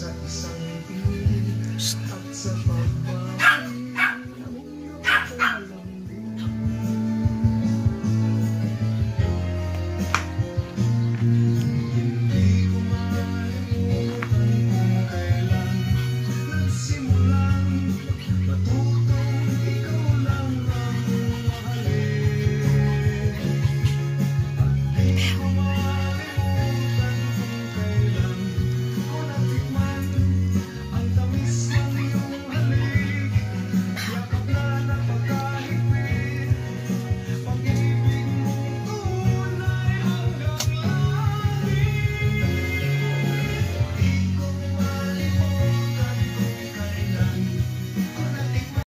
Isa, Isa